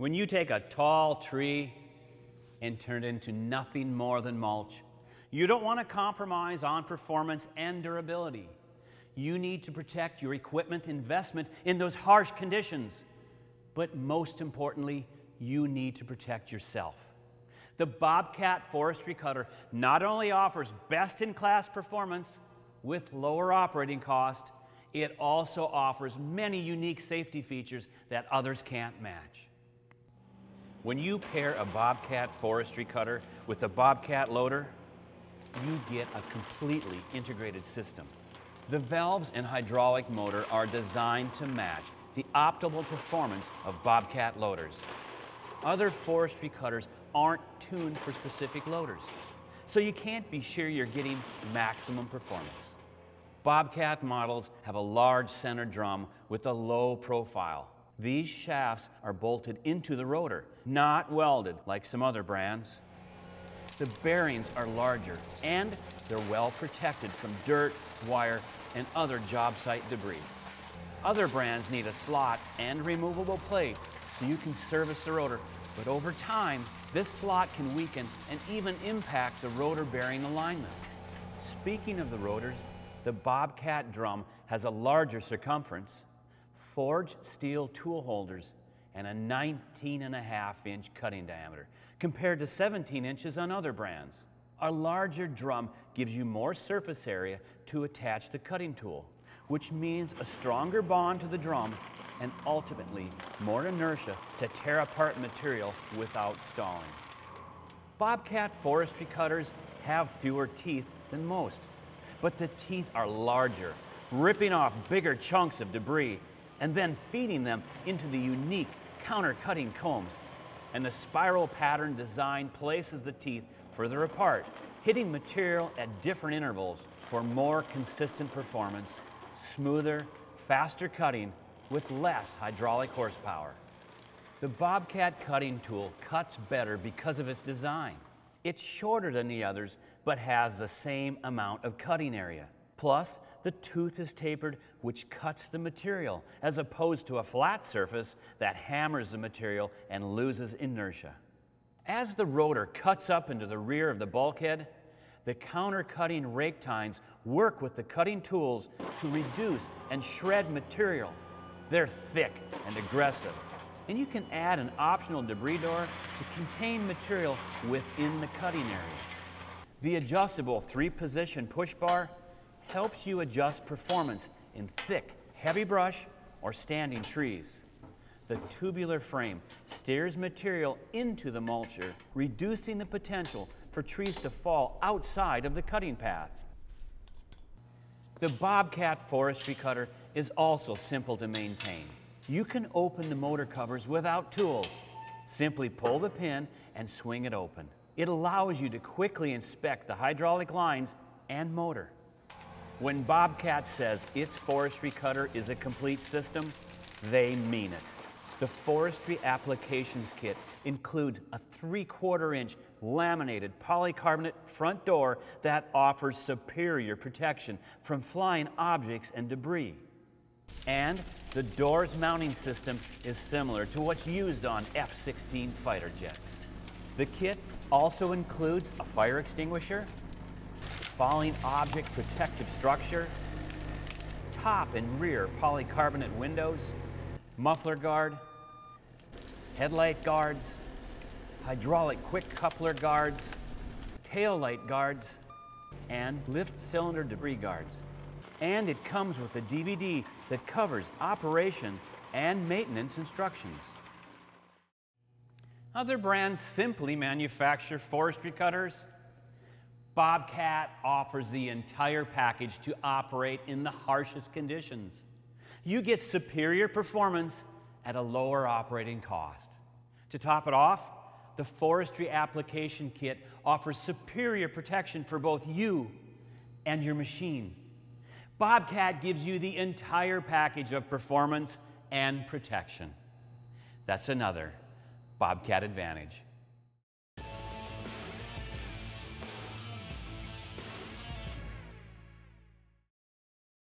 When you take a tall tree and turn it into nothing more than mulch, you don't want to compromise on performance and durability. You need to protect your equipment investment in those harsh conditions. But most importantly, you need to protect yourself. The Bobcat Forestry Cutter not only offers best in class performance with lower operating cost, it also offers many unique safety features that others can't match. When you pair a Bobcat Forestry Cutter with a Bobcat loader, you get a completely integrated system. The valves and hydraulic motor are designed to match the optimal performance of Bobcat loaders. Other forestry cutters aren't tuned for specific loaders, so you can't be sure you're getting maximum performance. Bobcat models have a large center drum with a low profile. These shafts are bolted into the rotor, not welded like some other brands. The bearings are larger and they're well protected from dirt, wire, and other job site debris. Other brands need a slot and removable plate so you can service the rotor, but over time, this slot can weaken and even impact the rotor bearing alignment. Speaking of the rotors, the Bobcat drum has a larger circumference, forged steel tool holders, and a 19 and a half inch cutting diameter compared to 17 inches on other brands. A larger drum gives you more surface area to attach the cutting tool, which means a stronger bond to the drum and ultimately more inertia to tear apart material without stalling. Bobcat forestry cutters have fewer teeth than most, but the teeth are larger, ripping off bigger chunks of debris and then feeding them into the unique counter-cutting combs. And the spiral pattern design places the teeth further apart, hitting material at different intervals for more consistent performance, smoother, faster cutting with less hydraulic horsepower. The Bobcat cutting tool cuts better because of its design. It's shorter than the others, but has the same amount of cutting area. Plus, the tooth is tapered, which cuts the material, as opposed to a flat surface that hammers the material and loses inertia. As the rotor cuts up into the rear of the bulkhead, the counter-cutting rake tines work with the cutting tools to reduce and shred material. They're thick and aggressive, and you can add an optional debris door to contain material within the cutting area. The adjustable three-position push bar helps you adjust performance in thick, heavy brush or standing trees. The tubular frame steers material into the mulcher, reducing the potential for trees to fall outside of the cutting path. The Bobcat forestry cutter is also simple to maintain. You can open the motor covers without tools. Simply pull the pin and swing it open. It allows you to quickly inspect the hydraulic lines and motor. When Bobcat says its forestry cutter is a complete system, they mean it. The Forestry Applications Kit includes a three quarter inch laminated polycarbonate front door that offers superior protection from flying objects and debris. And the door's mounting system is similar to what's used on F 16 fighter jets. The kit also includes a fire extinguisher, falling object protective structure, top and rear polycarbonate windows, muffler guard, headlight guards, hydraulic quick coupler guards, tail light guards, and lift cylinder debris guards. And it comes with a DVD that covers operation and maintenance instructions. Other brands simply manufacture forestry cutters Bobcat offers the entire package to operate in the harshest conditions. You get superior performance at a lower operating cost. To top it off, the Forestry Application Kit offers superior protection for both you and your machine. Bobcat gives you the entire package of performance and protection. That's another Bobcat advantage.